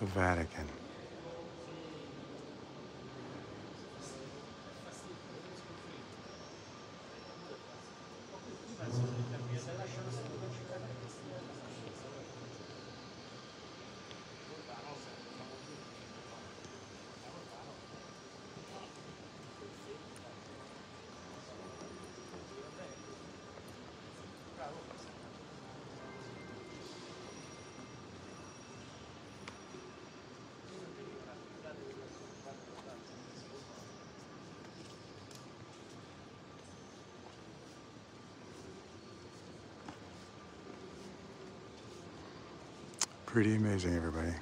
the Vatican. Pretty amazing, everybody.